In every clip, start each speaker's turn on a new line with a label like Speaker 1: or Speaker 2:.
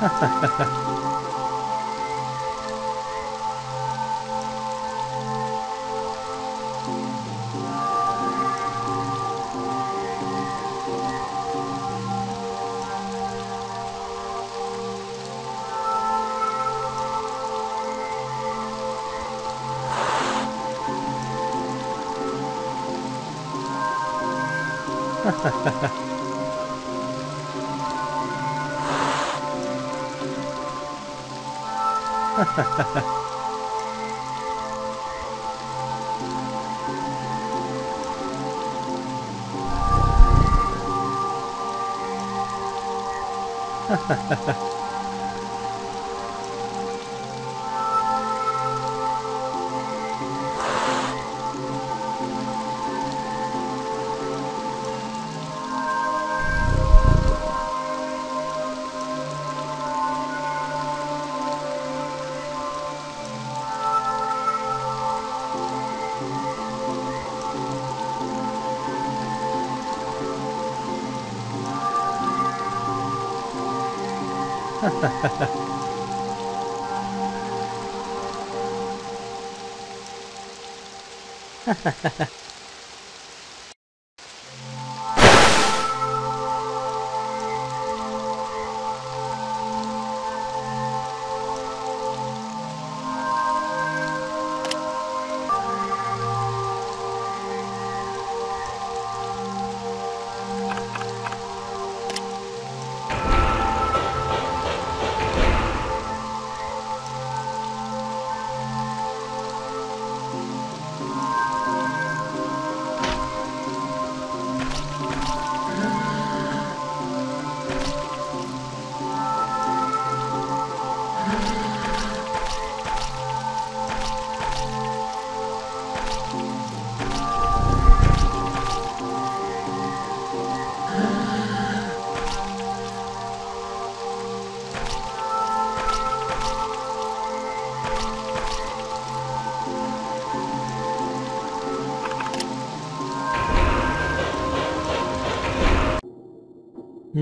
Speaker 1: Ha ha ha ha. Ha ha ha ha. Ha ha ha ha.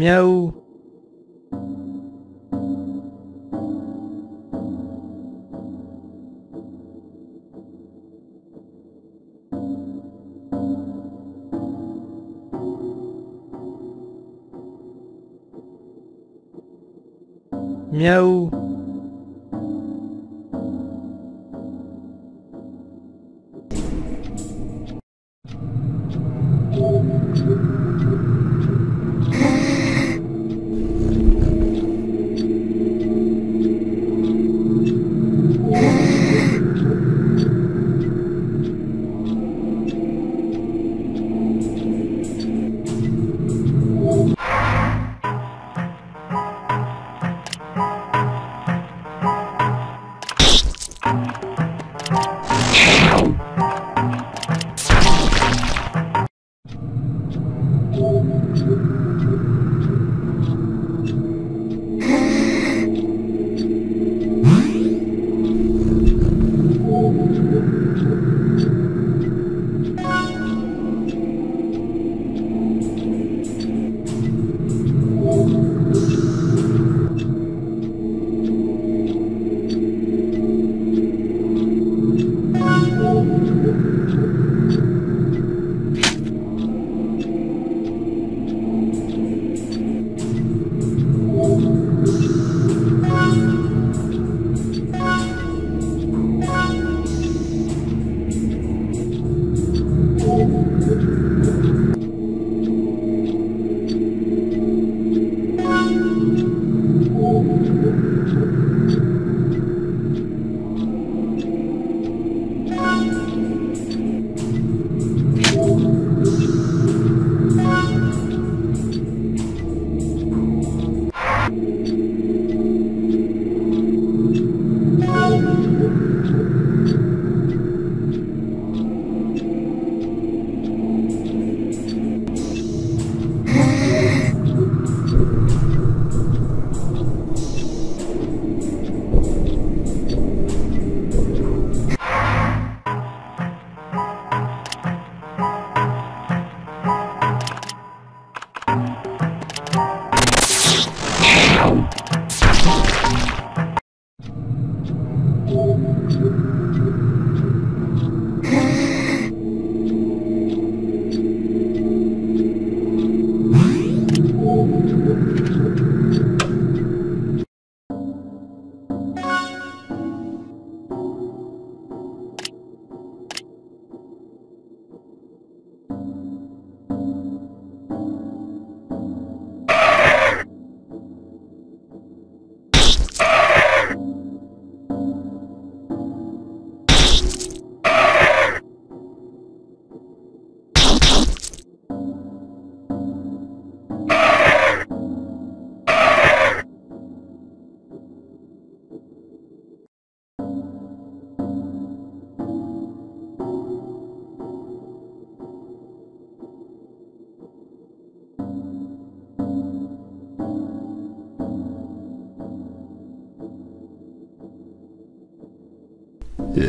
Speaker 1: မြောက်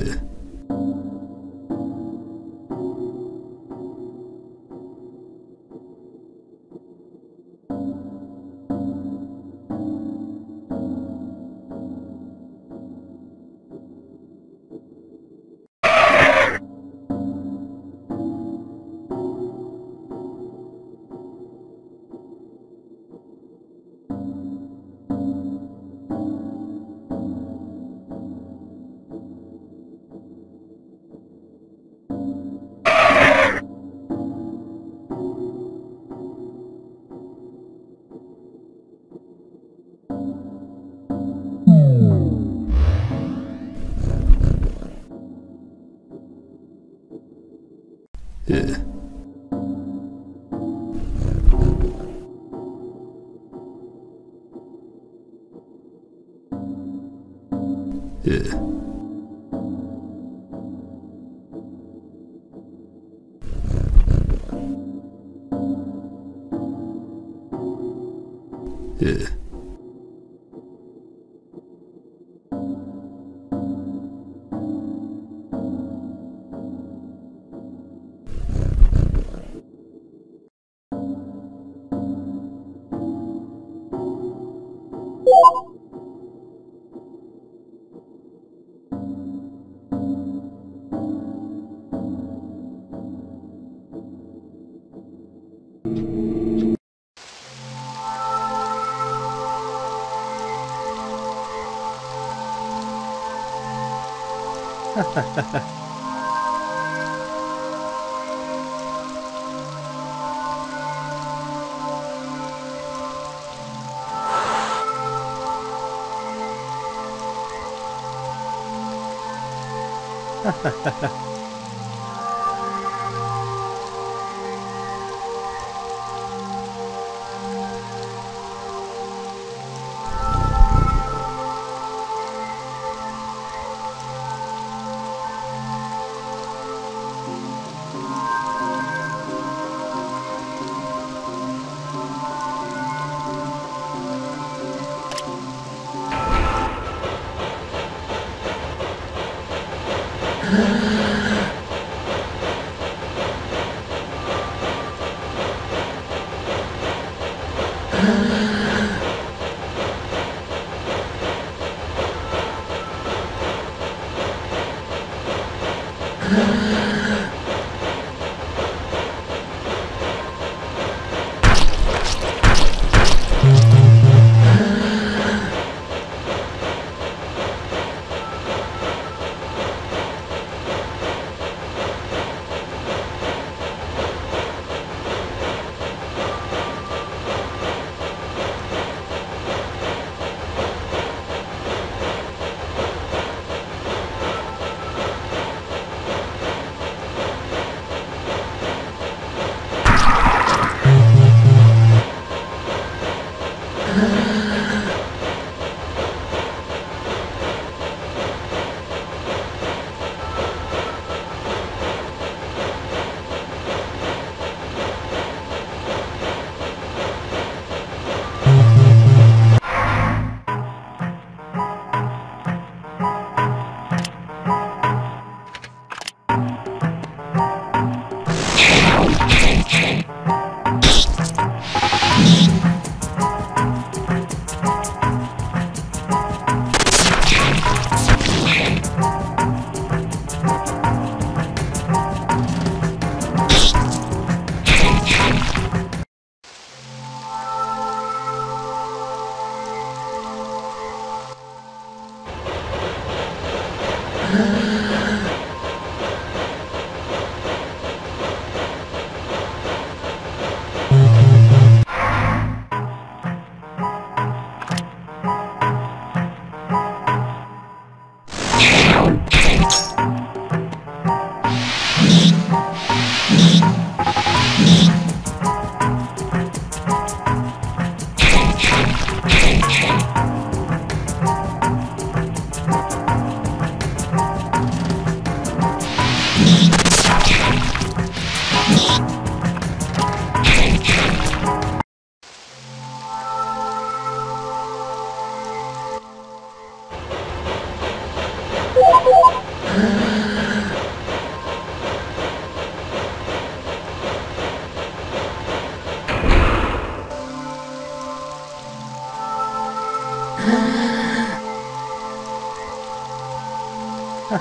Speaker 1: Bibel. 呃，Ha ha ha ha.